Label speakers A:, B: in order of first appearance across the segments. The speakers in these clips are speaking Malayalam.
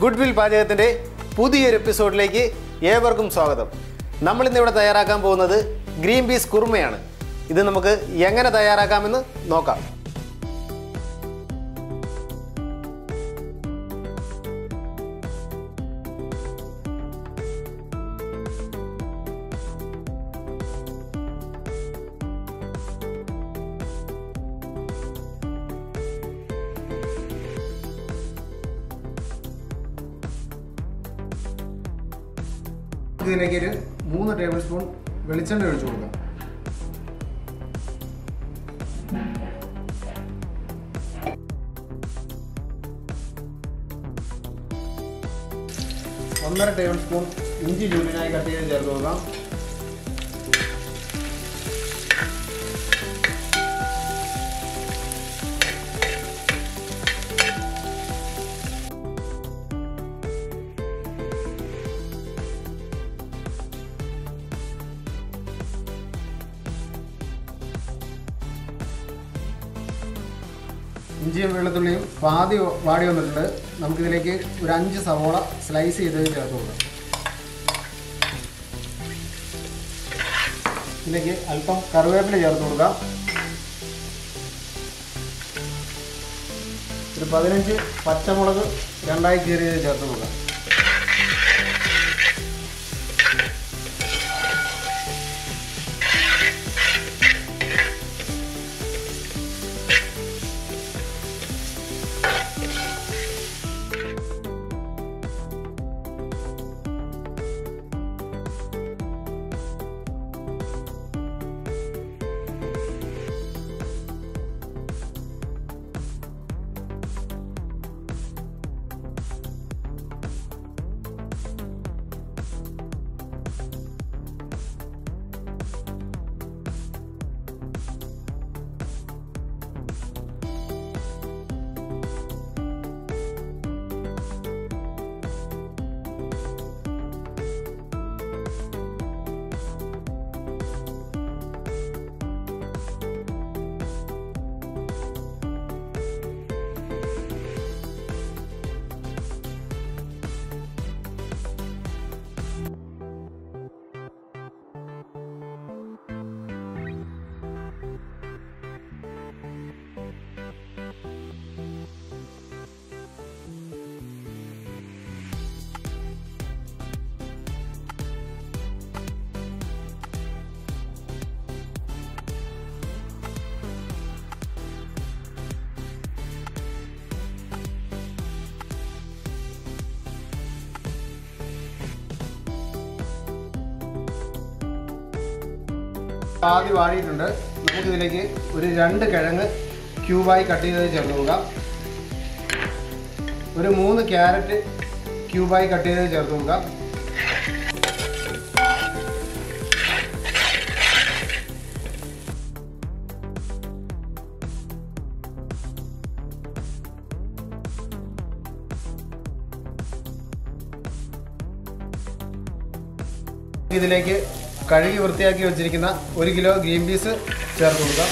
A: ഗുഡ് വിൽ പാചകത്തിന്റെ പുതിയൊരു എപ്പിസോഡിലേക്ക് ഏവർക്കും സ്വാഗതം. നമ്മളിന്ന് ഇവിടെ തയ്യാറാക്കാൻ പോകുന്നത് ഗ്രീൻ പീസ് കുറുമയാണ്. ഇത് നമുക്ക് എങ്ങനെ തയ്യാറാക്കാമെന്ന് നോക്കാം. ഇതിലേക്ക് ഒരു മൂന്ന് ടേബിൾ സ്പൂൺ വെളിച്ചെണ്ണ ഒഴിച്ചു കൊടുക്കാം. ഒന്നര ടേബിൾ സ്പൂൺ ഇഞ്ചി ജൂലിനായി കട്ട് ചെയ്ത് ചേർത്ത് കൊടുക്കാം. ഇഞ്ചിയും വെളുത്തുള്ളിയും പാതി വാടി വന്നിട്ടുണ്ട്. നമുക്കിതിലേക്ക് ഒരു അഞ്ച് സവോള സ്ലൈസ് ചെയ്ത് ചേർത്ത് കൊടുക്കാം. ഇതിലേക്ക് അല്പം കറിവേപ്പില ചേർത്ത് കൊടുക്കാം. ഒരു പതിനഞ്ച് പച്ചമുളക് രണ്ടായി കീറിയത് ചേർത്ത് കൊടുക്കാം. ആദ്യം വാടിയിട്ടുണ്ട്. നമുക്കിതിലേക്ക് ഒരു രണ്ട് കിഴങ്ങ് ക്യൂബായി കട്ട് ചെയ്തത് ചേർത്ത് കൊടുക്കാം. ഒരു മൂന്ന് ക്യാരറ്റ് ക്യൂബായി കട്ട് ചെയ്തത് ചേർത്ത് കൊടുക്കാം. ഇതിലേക്ക് കഴുകി വൃത്തിയാക്കി വെച്ചിരിക്കുന്ന ഒരു കിലോ ഗ്രീൻ പീസ് ചേർത്ത് കൊടുക്കാം.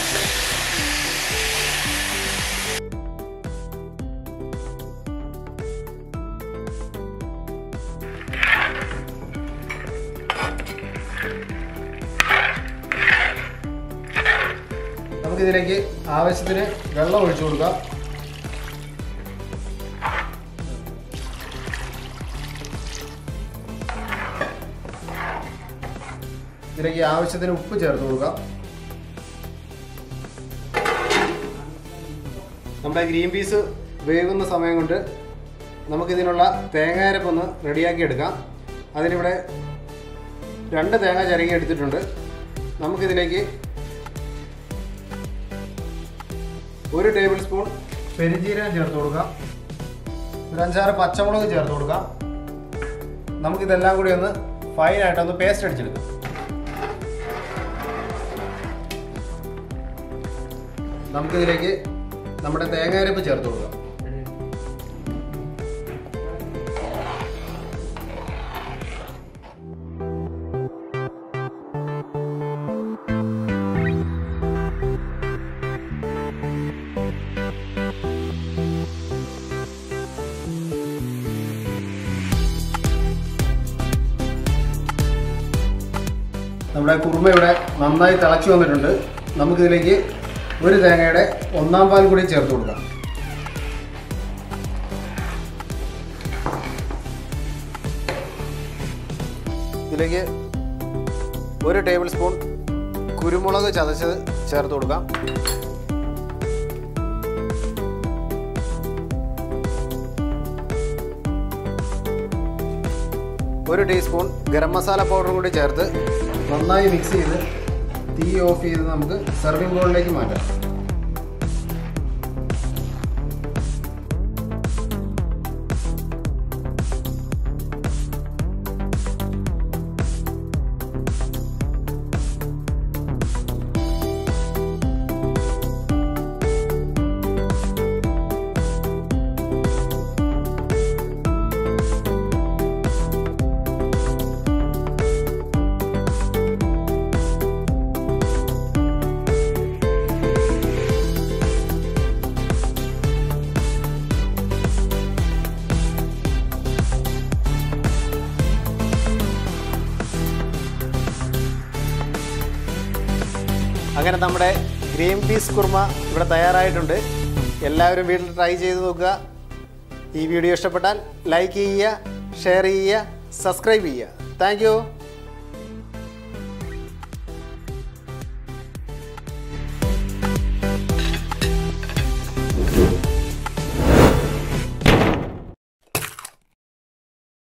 A: നമുക്കിതിലേക്ക് ആവശ്യത്തിന് വെള്ളം ഒഴിച്ചു കൊടുക്കാം. ഇതിലേക്ക് ആവശ്യത്തിന് ഉപ്പ് ചേർത്ത് കൊടുക്കാം നമ്മുടെ ഗ്രീൻ പീസ് വേവുന്ന സമയം കൊണ്ട് നമുക്കിതിനുള്ള തേങ്ങാരപ്പൊന്ന് റെഡിയാക്കി എടുക്കാം. അതിനിവിടെ രണ്ട് തേങ്ങ ചിരകി എടുത്തിട്ടുണ്ട്. നമുക്കിതിലേക്ക് ഒരു ടേബിൾ സ്പൂൺ പെരുജീരകം ചേർത്ത് കൊടുക്കാം. ഒരു അഞ്ചാറ് പച്ചമുളക് ചേർത്ത് കൊടുക്കാം. നമുക്കിതെല്ലാം കൂടി ഒന്ന് ഫൈനായിട്ടൊന്ന് പേസ്റ്റ് അടിച്ചെടുക്കും. നമുക്കിതിലേക്ക് നമ്മുടെ തേങ്ങാരപ്പ് ചേർത്ത് കൊടുക്കാം. നമ്മുടെ കുറുമ ഇവിടെ നന്നായി തിളച്ചു വന്നിട്ടുണ്ട്. നമുക്കിതിലേക്ക് ഒരു തേങ്ങയുടെ ഒന്നാം പാൽ കൂടി ചേർത്ത് കൊടുക്കാം. ഇതിലേക്ക് ഒരു ടേബിൾ സ്പൂൺ കുരുമുളക് ചതച്ചത് ചേർത്ത് കൊടുക്കാം. ഒരു ടീസ്പൂൺ ഗരം മസാല പൗഡർ കൂടി ചേർത്ത് നന്നായി മിക്സ് ചെയ്ത് തീ ഓഫ് ചെയ്ത് നമുക്ക് സെർവിങ് ബോളിലേക്ക് മാറ്റാം. അങ്ങനെ നമ്മുടെ ഗ്രീൻ പീസ് കുർമ ഇവിടെ തയ്യാറായിട്ടുണ്ട്. എല്ലാവരും വീട്ടിൽ ട്രൈ ചെയ്ത് നോക്കുക. ഈ വീഡിയോ ഇഷ്ടപ്പെട്ടാൽ ലൈക്ക് ചെയ്യുക ഷെയർ ചെയ്യുക സബ്സ്ക്രൈബ് ചെയ്യുക. താങ്ക്